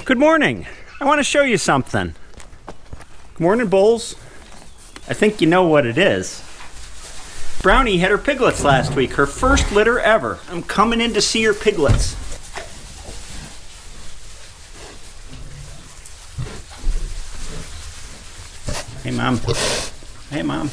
Good morning. I want to show you something. Good morning, Bulls. I think you know what it is. Brownie had her piglets last week, her first litter ever. I'm coming in to see her piglets. Hey, Mom. Hey, Mom.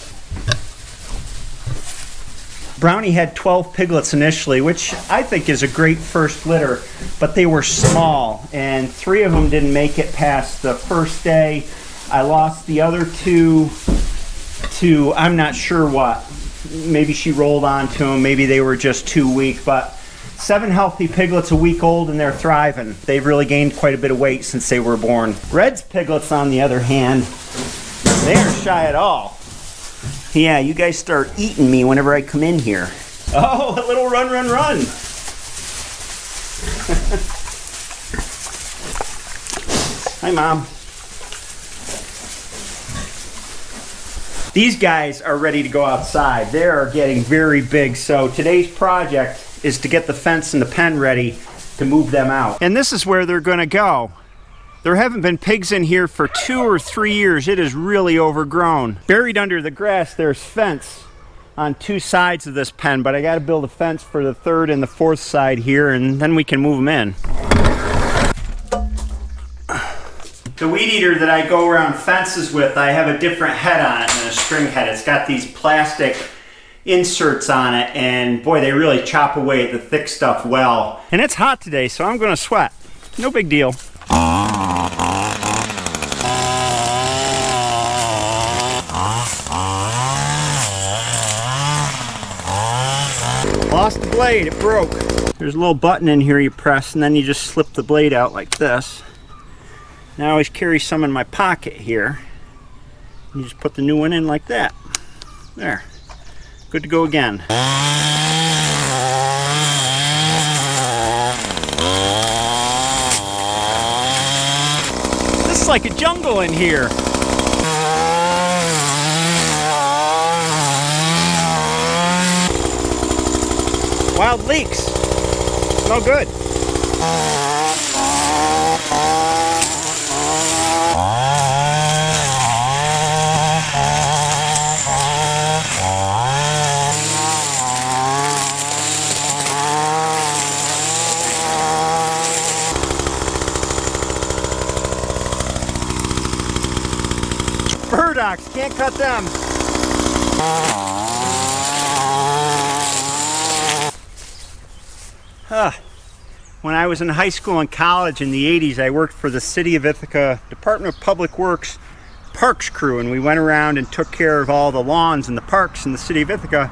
Brownie had 12 piglets initially, which I think is a great first litter, but they were small, and three of them didn't make it past the first day. I lost the other two to I'm not sure what. Maybe she rolled onto them, maybe they were just too weak, but seven healthy piglets a week old and they're thriving. They've really gained quite a bit of weight since they were born. Red's piglets, on the other hand, they aren't shy at all. Yeah, you guys start eating me whenever I come in here. Oh, a little run, run, run. Hi, Mom. These guys are ready to go outside. They are getting very big. So today's project is to get the fence and the pen ready to move them out. And this is where they're gonna go. There haven't been pigs in here for two or three years. It is really overgrown. Buried under the grass, there's fence on two sides of this pen, but I gotta build a fence for the third and the fourth side here, and then we can move them in. The weed eater that I go around fences with, I have a different head on it than a string head. It's got these plastic inserts on it, and boy, they really chop away the thick stuff well. And it's hot today, so I'm gonna sweat. No big deal. Lost the blade, it broke. There's a little button in here you press and then you just slip the blade out like this. Now I always carry some in my pocket here. You just put the new one in like that. There. Good to go again. This is like a jungle in here. Wild leeks. Smell good. Burdocks, can't cut them. Huh. When I was in high school and college in the 80s, I worked for the City of Ithaca Department of Public Works parks crew, and we went around and took care of all the lawns and the parks in the City of Ithaca,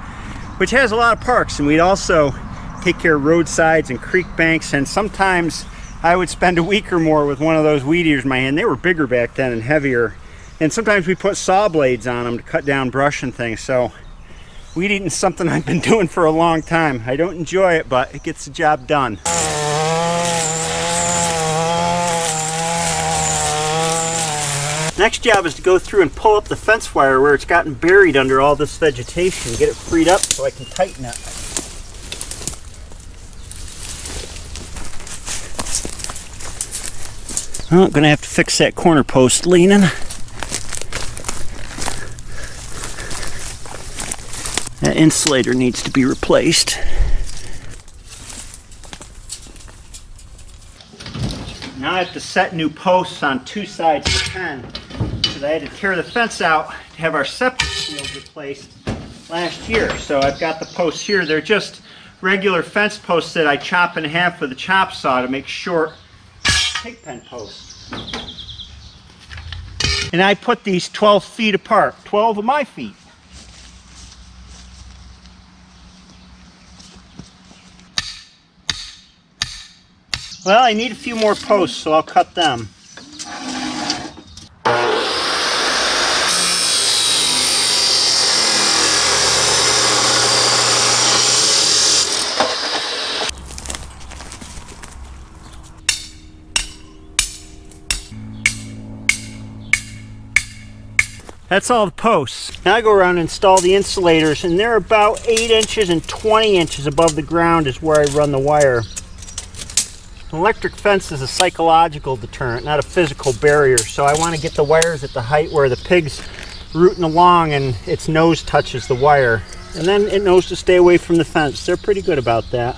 which has a lot of parks, and we'd also take care of roadsides and creek banks, and sometimes I would spend a week or more with one of those weed eaters in my hand. They were bigger back then and heavier, and sometimes we put saw blades on them to cut down brush and things, so weed eating is something I've been doing for a long time. I don't enjoy it, but it gets the job done. Next job is to go through and pull up the fence wire where it's gotten buried under all this vegetation, get it freed up so I can tighten it. Well, I'm gonna have to fix that corner post leaning. That insulator needs to be replaced. Now I have to set new posts on two sides of the pen. Because I had to tear the fence out to have our septic field replaced last year. So I've got the posts here. They're just regular fence posts that I chop in half with a chop saw to make short pig pen posts. And I put these 12 feet apart, 12 of my feet. Well, I need a few more posts, so I'll cut them. That's all the posts. Now I go around and install the insulators and they're about 8 inches and 20 inches above the ground is where I run the wire. Electric fence is a psychological deterrent, not a physical barrier. So I want to get the wires at the height where the pig's rooting along and its nose touches the wire. And then it knows to stay away from the fence. They're pretty good about that.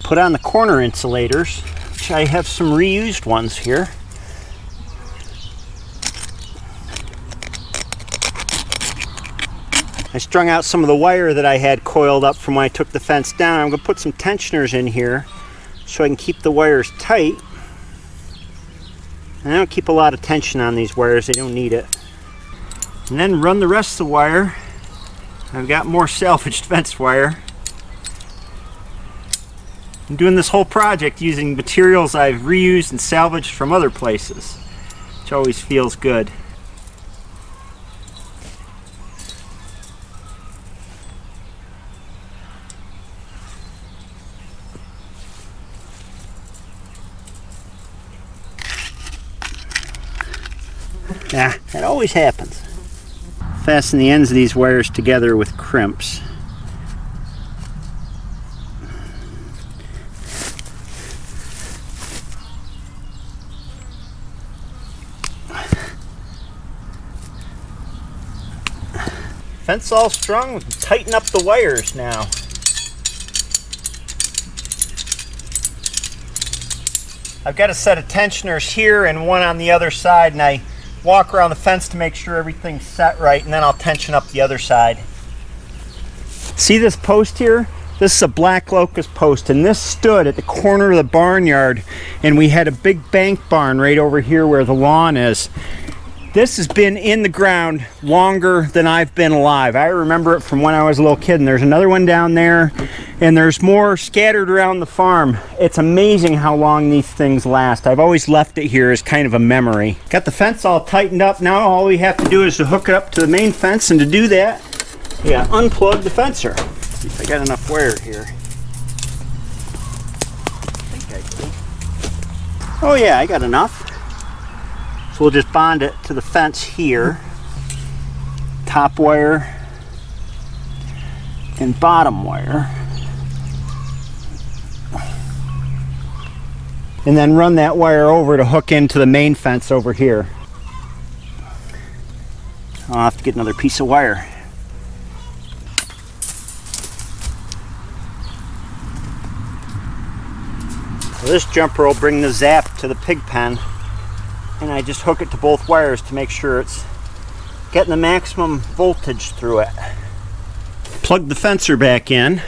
Put on the corner insulators, which I have some reused ones here. I strung out some of the wire that I had coiled up from when I took the fence down. I'm going to put some tensioners in here so I can keep the wires tight. And I don't keep a lot of tension on these wires, they don't need it. And then run the rest of the wire. I've got more salvaged fence wire. I'm doing this whole project using materials I've reused and salvaged from other places, which always feels good. Yeah, it always happens. Fasten the ends of these wires together with crimps. Fence all strung, tighten up the wires now. I've got a set of tensioners here and one on the other side and I walk around the fence to make sure everything's set right and then I'll tension up the other side. See this post here? This is a black locust post and this stood at the corner of the barnyard and we had a big bank barn right over here where the lawn is. This has been in the ground longer than I've been alive. I remember it from when I was a little kid and there's another one down there and there's more scattered around the farm. It's amazing how long these things last. I've always left it here as kind of a memory. Got the fence all tightened up. Now all we have to do is to hook it up to the main fence and to do that, yeah, unplug the fencer. See if I got enough wire here. Oh yeah, I got enough. So we'll just bond it to the fence here. Top wire and bottom wire. And then run that wire over to hook into the main fence over here. I'll have to get another piece of wire. So this jumper will bring the zap to the pig pen and I just hook it to both wires to make sure it's getting the maximum voltage through it. Plug the fencer back in.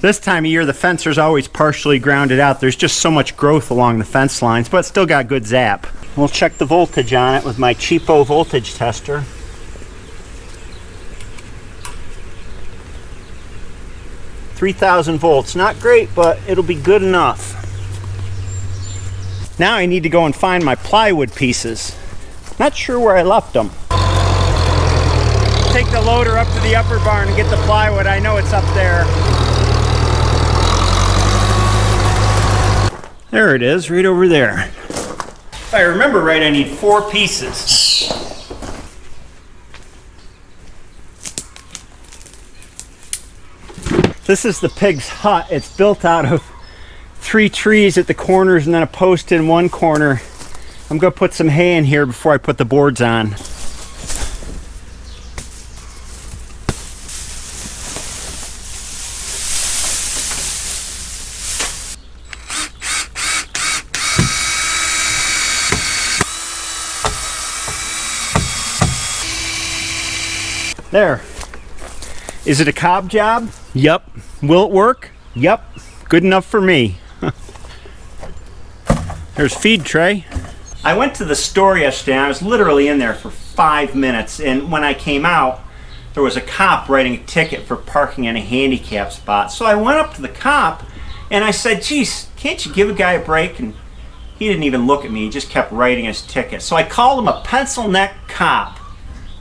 This time of year the fencer's always partially grounded out. There's just so much growth along the fence lines, but still got good zap. We'll check the voltage on it with my cheapo voltage tester. 3000 volts. Not great, but it'll be good enough. Now I need to go and find my plywood pieces. Not sure where I left them. Take the loader up to the upper barn and get the plywood. I know it's up there. There it is, right over there. If I remember right, I need four pieces. This is the pig's hut. It's built out of three trees at the corners and then a post in one corner. I'm to put some hay in here before I put the boards on. There. Is it a cob job? Yep. Will it work? Yep. Good enough for me. There's feed tray. I went to the store yesterday. I was literally in there for five minutes. And when I came out, there was a cop writing a ticket for parking in a handicap spot. So I went up to the cop and I said, geez, can't you give a guy a break? And he didn't even look at me. He just kept writing his ticket. So I called him a pencil neck cop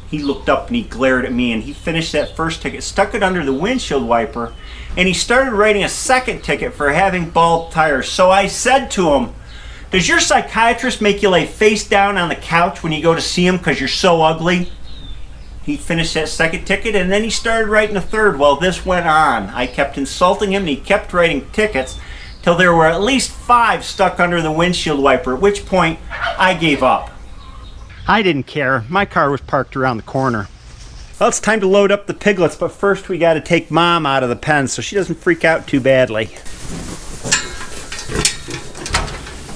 he looked up and he glared at me and he finished that first ticket, stuck it under the windshield wiper, and he started writing a second ticket for having bald tires. So I said to him, Does your psychiatrist make you lay face down on the couch when you go to see him because you're so ugly? He finished that second ticket and then he started writing a third. Well, this went on. I kept insulting him and he kept writing tickets till there were at least five stuck under the windshield wiper, at which point I gave up. I didn't care. My car was parked around the corner. Well, it's time to load up the piglets, but first we got to take Mom out of the pen so she doesn't freak out too badly.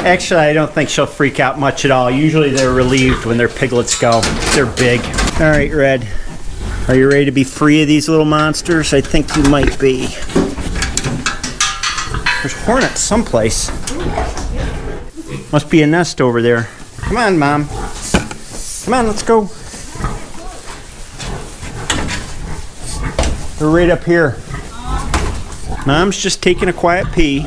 Actually, I don't think she'll freak out much at all. Usually they're relieved when their piglets go. They're big. All right, Red. Are you ready to be free of these little monsters? I think you might be. There's hornets someplace. Must be a nest over there. Come on, Mom. Come on, let's go. They're right up here. Mom's just taking a quiet pee.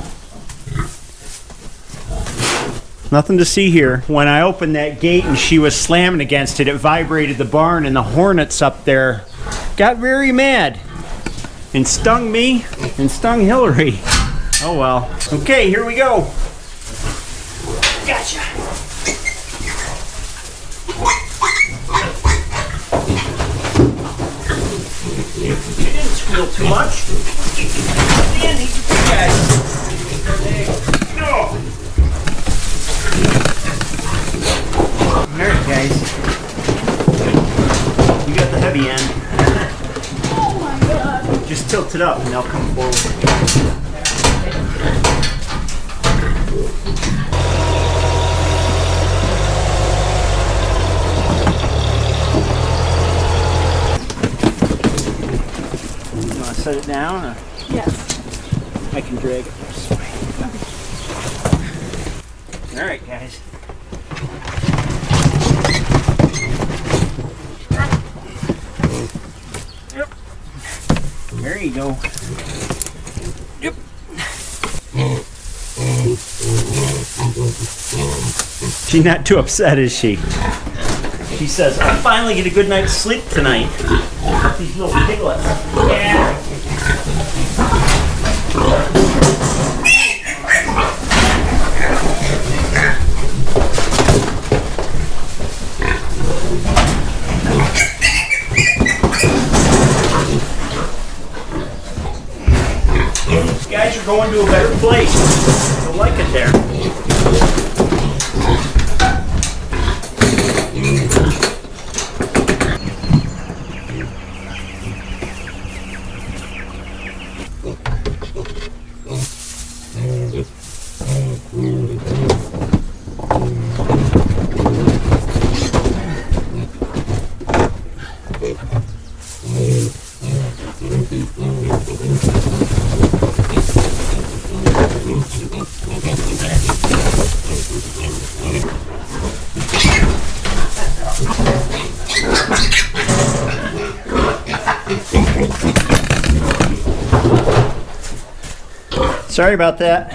Nothing to see here. When I opened that gate and she was slamming against it, it vibrated the barn and the hornets up there got very mad and stung me and stung Hillary. Oh well. Okay, here we go. Gotcha. You didn't squeal too much. Dandy, guys. No. Alright guys. You got the heavy end. Oh my god. Just tilt it up and they'll come forward. You want to set it down or Yes. I can drag it this way. Alright guys. Yep. There you go. Yep. She's not too upset, is she? She says, I finally get a good night's sleep tonight. These little piglets. Yeah. Going to a better place. You'll like it there. Sorry about that.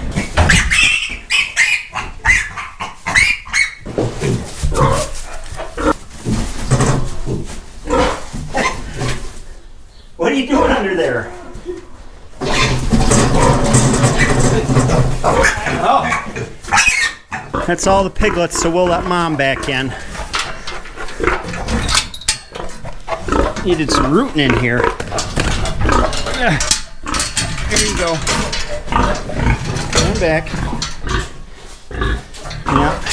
What are you doing under there? Oh. That's all the piglets, so we'll let mom back in. Needed some rooting in here. There you go. Come back. Yeah.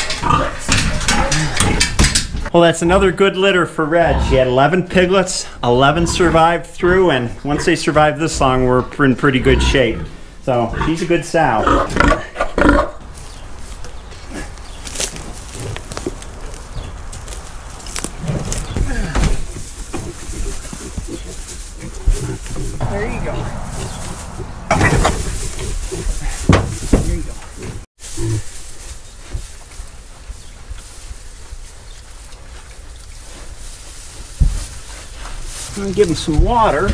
Well, that's another good litter for Red. She had 11 piglets, 11 survived through, and once they survived this long, we're in pretty good shape. So she's a good sow. I'm give them some water.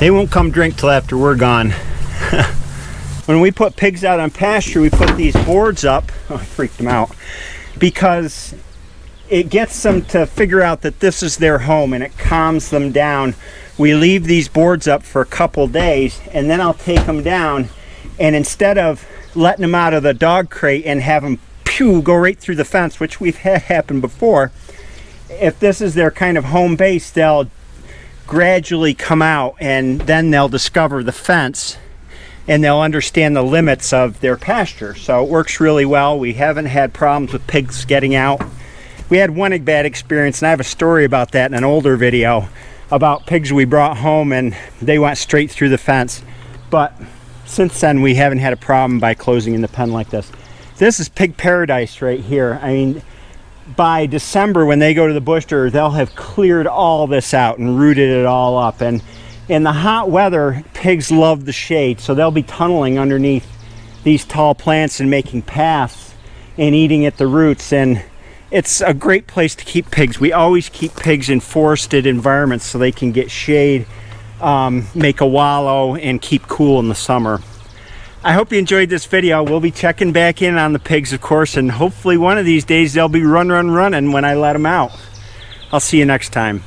They won't come drink till after we're gone. when we put pigs out on pasture, we put these boards up. Oh, I freaked them out. Because it gets them to figure out that this is their home and it calms them down. We leave these boards up for a couple days and then I'll take them down and instead of letting them out of the dog crate and have them shoo, go right through the fence, which we've had happen before. If this is their kind of home base, they'll gradually come out and then they'll discover the fence and they'll understand the limits of their pasture. So it works really well. We haven't had problems with pigs getting out. We had one bad experience, and I have a story about that in an older video about pigs we brought home and they went straight through the fence. But since then, we haven't had a problem by closing in the pen like this. This is pig paradise right here. I mean, by December, when they go to the butcher, they'll have cleared all this out and rooted it all up. And in the hot weather, pigs love the shade, so they'll be tunneling underneath these tall plants and making paths and eating at the roots. And it's a great place to keep pigs. We always keep pigs in forested environments so they can get shade, um, make a wallow, and keep cool in the summer. I hope you enjoyed this video. We'll be checking back in on the pigs, of course, and hopefully one of these days they'll be run, run, running when I let them out. I'll see you next time.